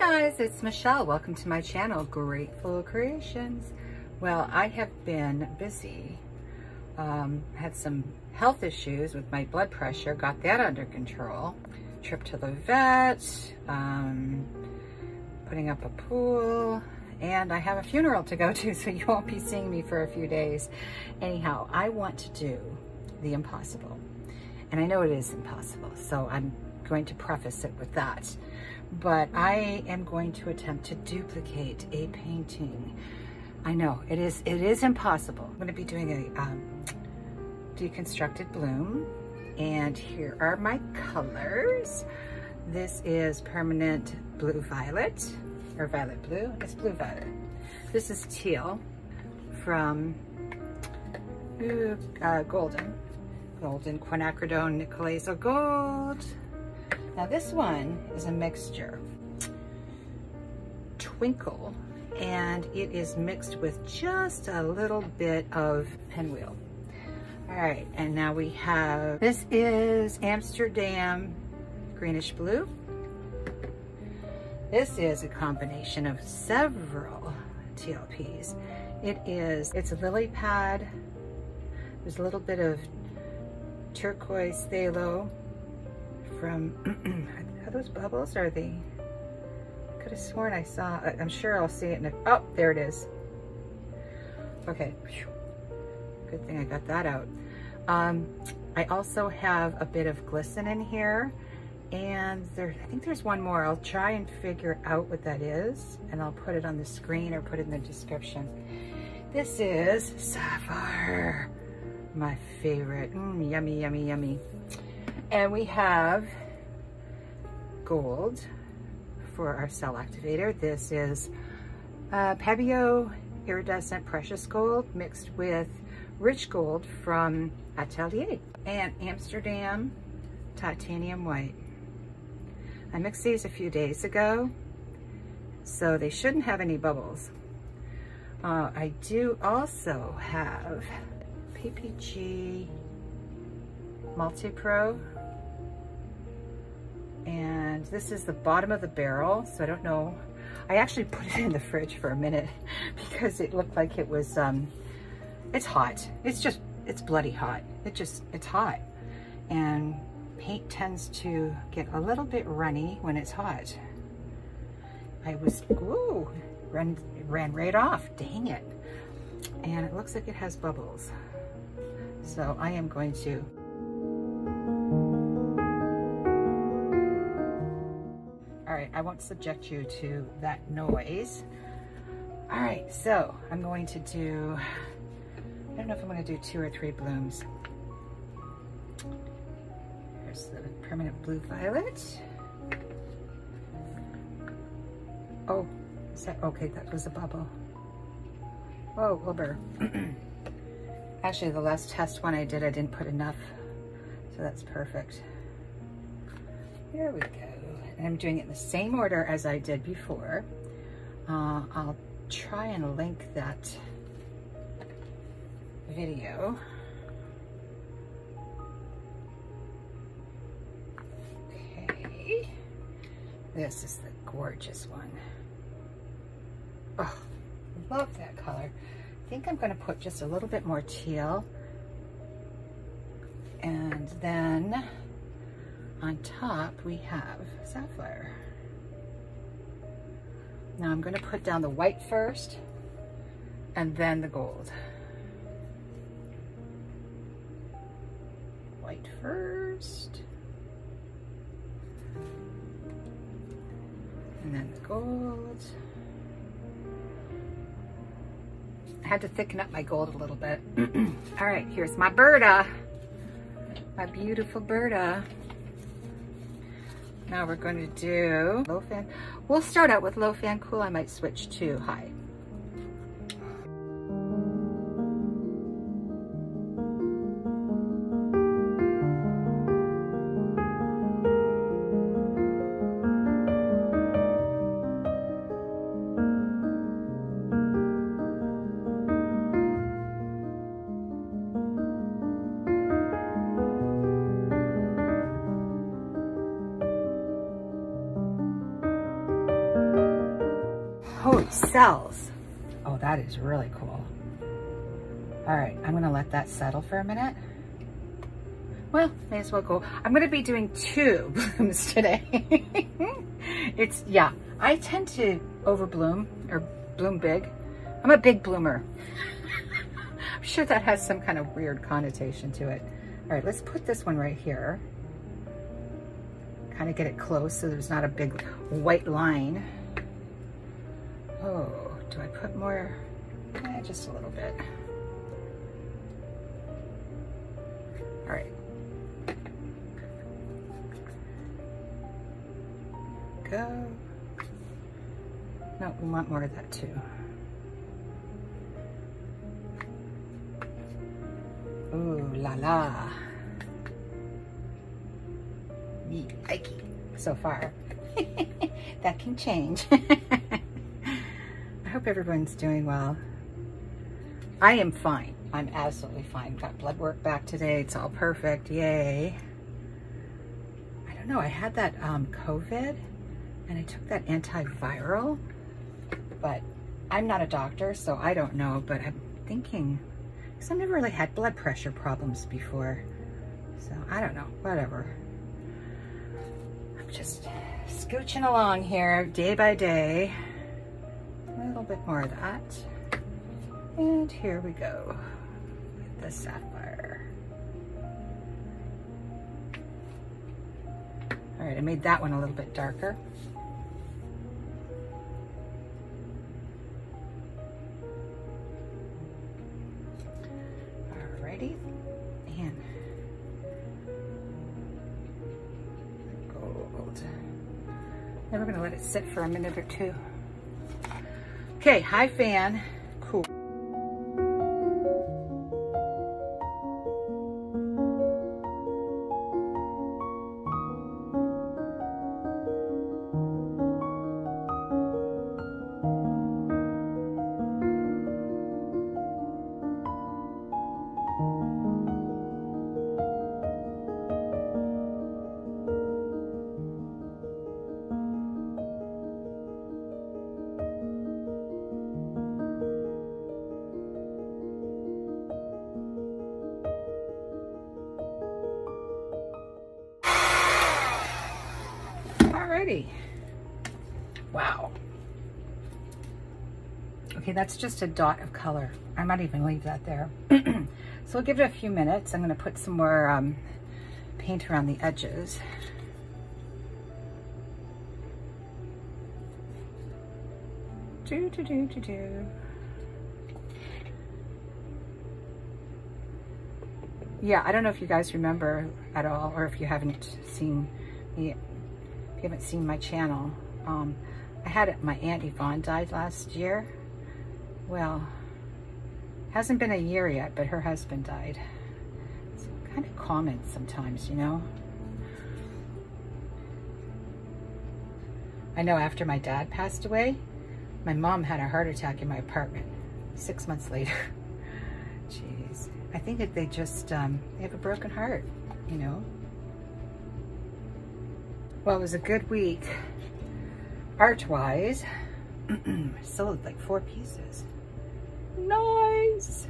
guys, it's Michelle. Welcome to my channel, Grateful Creations. Well, I have been busy. Um, had some health issues with my blood pressure, got that under control. Trip to the vet, um, putting up a pool, and I have a funeral to go to, so you won't be seeing me for a few days. Anyhow, I want to do the impossible. And I know it is impossible, so I'm going to preface it with that but I am going to attempt to duplicate a painting. I know it is it is impossible. I'm going to be doing a um, deconstructed bloom and here are my colors. This is permanent blue violet or violet blue. It's blue violet. This is teal from ooh, uh, golden, golden quinacridone nickel azo gold. Now this one is a mixture. Twinkle, and it is mixed with just a little bit of pinwheel. All right, and now we have, this is Amsterdam Greenish Blue. This is a combination of several TLPs. It is, it's a lily pad. There's a little bit of turquoise phthalo, from, are those bubbles? Are they, could have sworn I saw, I'm sure I'll see it in a, oh, there it is. Okay, good thing I got that out. Um, I also have a bit of glisten in here and there, I think there's one more. I'll try and figure out what that is and I'll put it on the screen or put it in the description. This is Sapphire, my favorite. Mm, yummy, yummy, yummy. And we have gold for our cell activator. This is uh, Pebeo Iridescent Precious Gold mixed with rich gold from Atelier and Amsterdam Titanium White. I mixed these a few days ago, so they shouldn't have any bubbles. Uh, I do also have PPG Multi-Pro and this is the bottom of the barrel. So I don't know. I actually put it in the fridge for a minute because it looked like it was, um, it's hot. It's just, it's bloody hot. It just, it's hot. And paint tends to get a little bit runny when it's hot. I was, ooh, ran, ran right off, dang it. And it looks like it has bubbles. So I am going to I won't subject you to that noise. All right, so I'm going to do, I don't know if I'm gonna do two or three blooms. Here's the permanent blue violet. Oh, is that, okay, that was a bubble. Whoa, Wilbur. Actually, the last test one I did, I didn't put enough, so that's perfect. There we go. I'm doing it in the same order as I did before. Uh, I'll try and link that video. Okay. This is the gorgeous one. Oh, love that color. I think I'm going to put just a little bit more teal. And then on top, we have sapphire. Now I'm going to put down the white first and then the gold. White first. And then the gold. I had to thicken up my gold a little bit. All right, here's my Berta. My beautiful Berta. Now we're going to do low fan. We'll start out with low fan cool. I might switch to high. Cells. Oh, that is really cool. All right, I'm gonna let that settle for a minute. Well, may as well go. I'm gonna be doing two blooms today. it's, yeah, I tend to overbloom or bloom big. I'm a big bloomer. I'm sure that has some kind of weird connotation to it. All right, let's put this one right here. Kind of get it close so there's not a big white line. Oh, do I put more? Eh, just a little bit. All right. Go. No, we want more of that too. Ooh la la. Me so far. that can change. Hope everyone's doing well. I am fine. I'm absolutely fine. Got blood work back today. It's all perfect. Yay. I don't know. I had that um, COVID and I took that antiviral, but I'm not a doctor, so I don't know, but I'm thinking because I've never really had blood pressure problems before. So I don't know, whatever. I'm just scooching along here day by day. A little bit more of that. And here we go the sapphire. All right, I made that one a little bit darker. Alrighty, and gold. We're gonna let it sit for a minute or two. Okay, high fan, pretty. Wow. Okay, that's just a dot of color. I might even leave that there. so we'll give it a few minutes. I'm gonna put some more um, paint around the edges. Do, do, do, do, do. Yeah, I don't know if you guys remember at all or if you haven't seen me you haven't seen my channel, um, I had my Aunt Yvonne died last year. Well, hasn't been a year yet, but her husband died. It's kind of common sometimes, you know? I know after my dad passed away, my mom had a heart attack in my apartment six months later. Jeez. I think that they just, um, they have a broken heart, you know? Well, it was a good week art-wise. Sold like four pieces. Nice!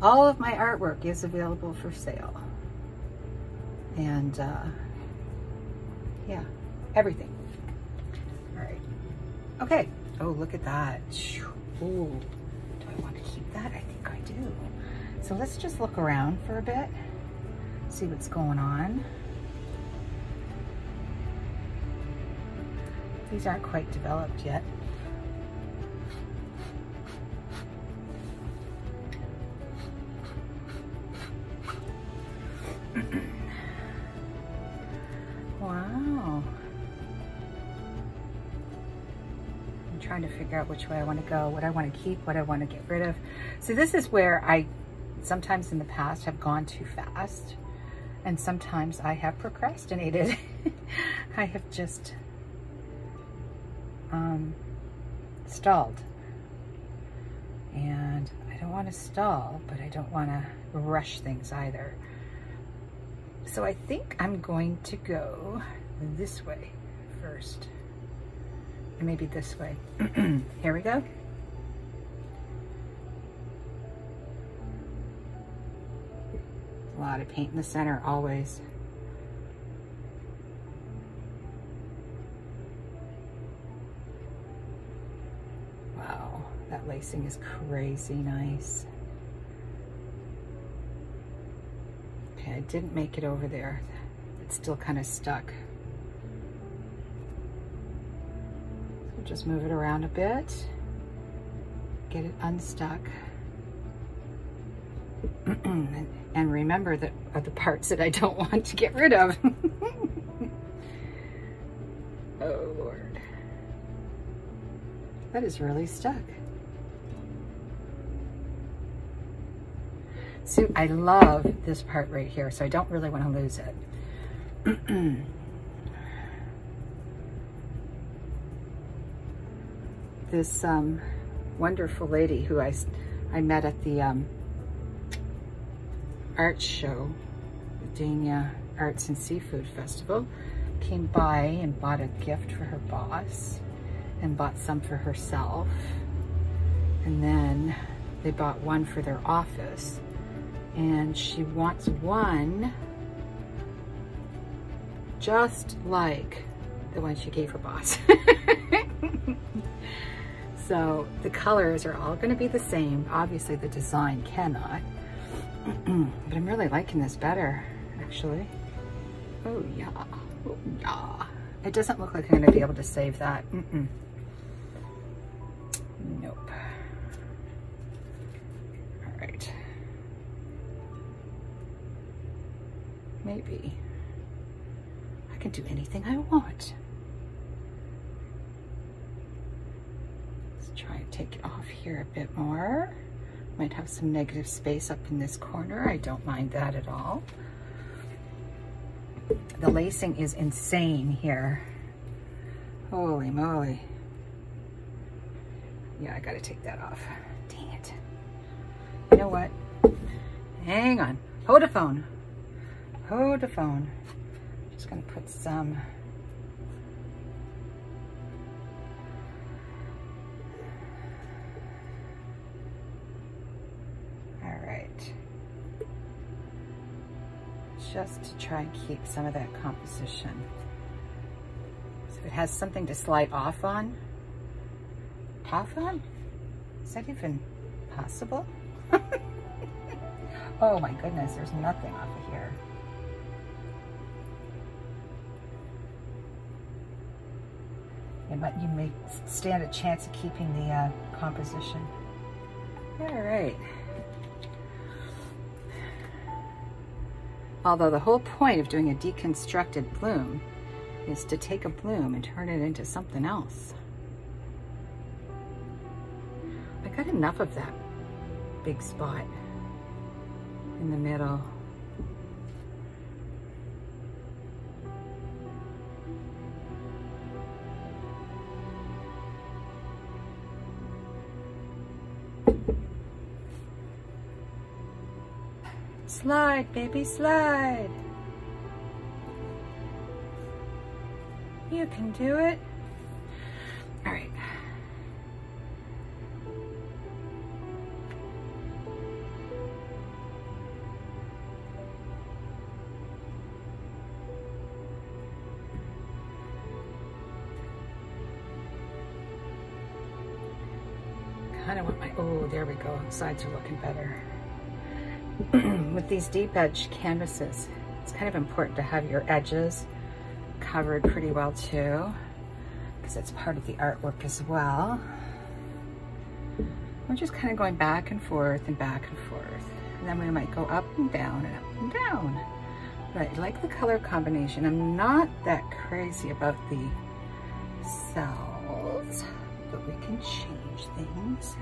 All of my artwork is available for sale. And, uh, yeah, everything. All right. Okay. Oh, look at that. Ooh, do I want to keep that? I think I do. So let's just look around for a bit see what's going on. These aren't quite developed yet. wow. I'm trying to figure out which way I want to go, what I want to keep, what I want to get rid of. So this is where I sometimes in the past have gone too fast and sometimes I have procrastinated. I have just um, stalled. And I don't want to stall, but I don't want to rush things either. So I think I'm going to go this way first. Maybe this way. Here we go. A lot of paint in the center, always. Wow, that lacing is crazy nice. Okay, I didn't make it over there. It's still kind of stuck. So just move it around a bit. Get it unstuck. and remember that are the parts that I don't want to get rid of. oh Lord. That is really stuck. See, I love this part right here, so I don't really want to lose it. this um, wonderful lady who I, I met at the um, art show, the Dania Arts and Seafood Festival, came by and bought a gift for her boss and bought some for herself. And then they bought one for their office. And she wants one just like the one she gave her boss. so the colors are all gonna be the same. Obviously the design cannot. but I'm really liking this better, actually. Oh yeah, oh yeah. It doesn't look like I'm gonna be able to save that. Mm -mm. Nope. All right. Maybe. I can do anything I want. Let's try and take it off here a bit more. Might have some negative space up in this corner. I don't mind that at all. The lacing is insane here. Holy moly. Yeah, I gotta take that off. Dang it. You know what? Hang on. Hold the phone. Hold the phone. Just gonna put some just to try and keep some of that composition. So it has something to slide off on. Off on? Is that even possible? oh my goodness, there's nothing off of here. And but you may stand a chance of keeping the uh, composition. All right. Although the whole point of doing a deconstructed bloom is to take a bloom and turn it into something else. I got enough of that big spot in the middle. Slide, baby, slide. You can do it. All right. Kind of want my, oh, there we go. Sides are looking better. with these deep edge canvases, it's kind of important to have your edges covered pretty well too, because it's part of the artwork as well. We're just kind of going back and forth and back and forth. And then we might go up and down and up and down. But I like the color combination. I'm not that crazy about the cells, but we can change things.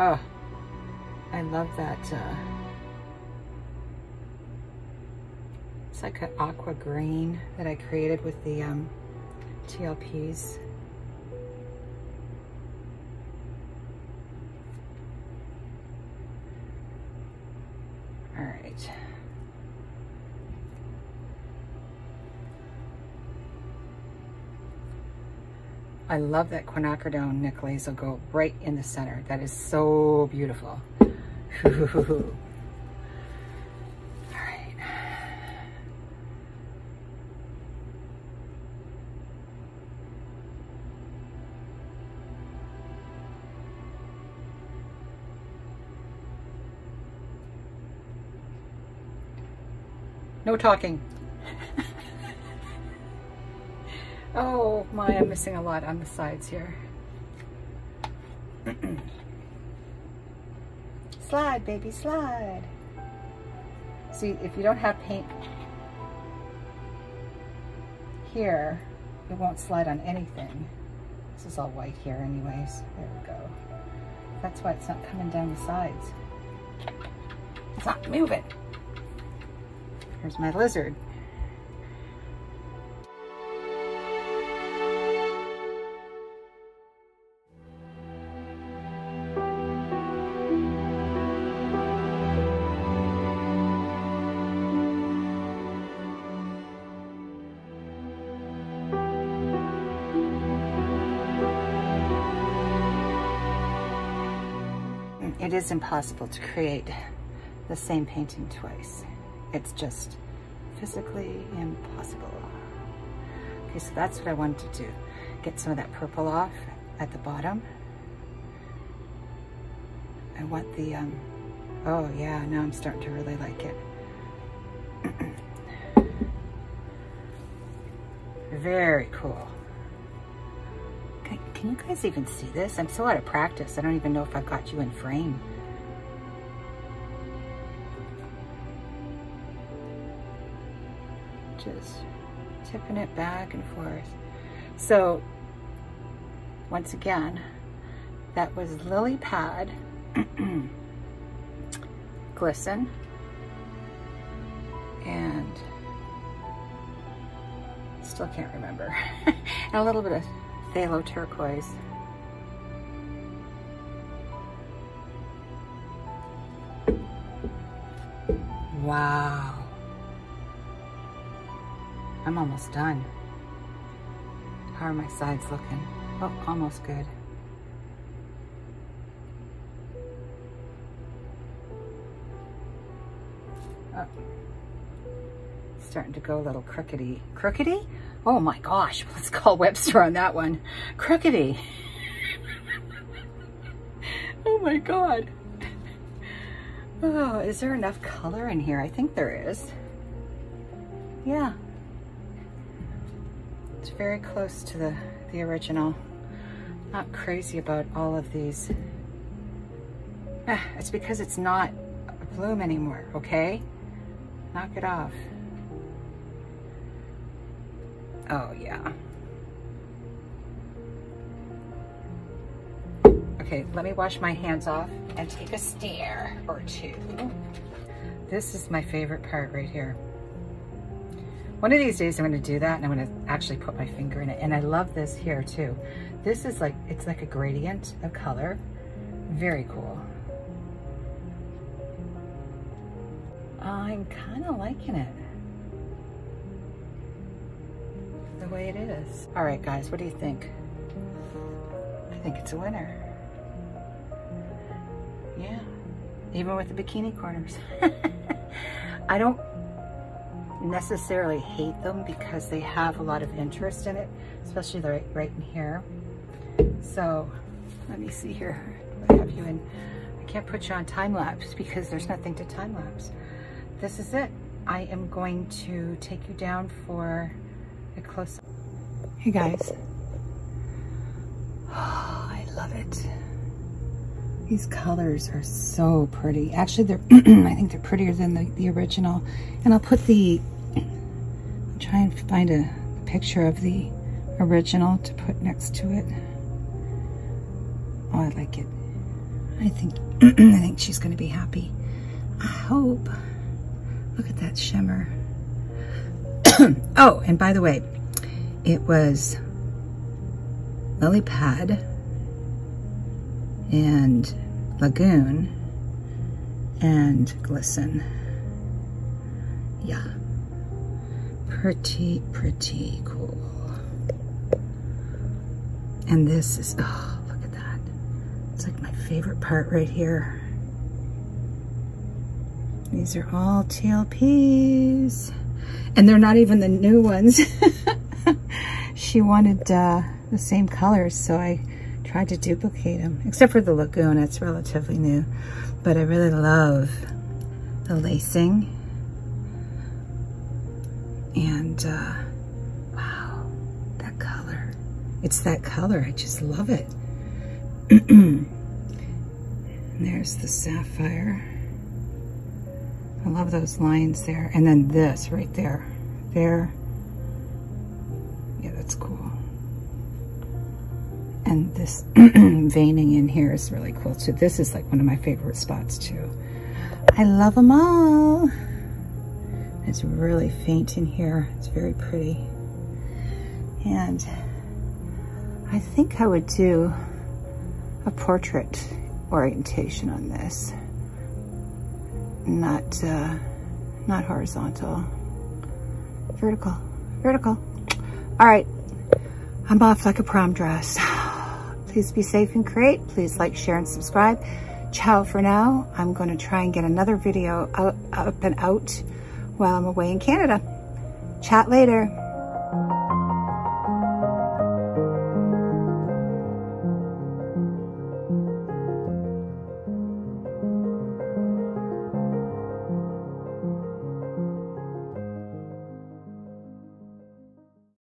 Oh, I love that. Uh, it's like an aqua green that I created with the um, TLPs. All right. I love that quinacridone nickel azo gold right in the center. That is so beautiful. All right. No talking. Oh my, I'm missing a lot on the sides here. slide, baby, slide. See, if you don't have paint here, it won't slide on anything. This is all white here anyways. There we go. That's why it's not coming down the sides. It's not moving. Here's my lizard. It is impossible to create the same painting twice. It's just physically impossible. Okay, so that's what I wanted to do. Get some of that purple off at the bottom. I want the, um, oh yeah, now I'm starting to really like it. Very cool. Can, you guys even see this? I'm so out of practice. I don't even know if I've got you in frame. just tipping it back and forth. So once again, that was Lily Pad Glisten and still can't remember. and a little bit of Phthalo Turquoise. Wow. I'm almost done. How are my sides looking? Oh, almost good. Oh. Starting to go a little crookedy. Crookedy? Oh my gosh, let's call Webster on that one. Crookedy. oh my God. Oh, is there enough color in here? I think there is. Yeah, it's very close to the, the original. Not crazy about all of these. Ah, it's because it's not a bloom anymore, okay? Knock it off. Oh, yeah. Okay, let me wash my hands off and take a stare or two. This is my favorite part right here. One of these days I'm gonna do that and I'm gonna actually put my finger in it. And I love this here too. This is like, it's like a gradient of color. Very cool. I'm kind of liking it. It is. All right, guys, what do you think? I think it's a winner. Yeah, even with the bikini corners. I don't necessarily hate them because they have a lot of interest in it, especially right, right in here. So let me see here. I have you in. I can't put you on time lapse because there's nothing to time lapse. This is it. I am going to take you down for a close up. Hey guys. Oh, I love it. These colors are so pretty. Actually, they're I think they're prettier than the, the original. And I'll put the, I'll try and find a picture of the original to put next to it. Oh, I like it. I think, I think she's going to be happy. I hope. Look at that shimmer. oh, and by the way, it was Lily Pad and Lagoon and Glisten. Yeah. Pretty, pretty cool. And this is, oh, look at that. It's like my favorite part right here. These are all TLPs. And they're not even the new ones. she wanted uh, the same colors, so I tried to duplicate them. Except for the Lagoon, it's relatively new. But I really love the lacing. And uh, wow, that color. It's that color, I just love it. there's the sapphire. I love those lines there. And then this right there. There. And this veining in here is really cool too. This is like one of my favorite spots too. I love them all. It's really faint in here. It's very pretty. And I think I would do a portrait orientation on this not uh, not horizontal. Vertical, vertical. All right, I'm off like a prom dress. Please be safe and create. Please like, share, and subscribe. Ciao for now. I'm going to try and get another video out, up and out while I'm away in Canada. Chat later.